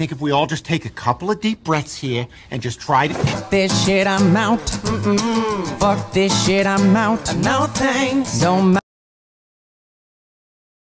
think if we all just take a couple of deep breaths here and just try to. This shit, I'm out. Fuck this shit, I'm out. No thanks. Don't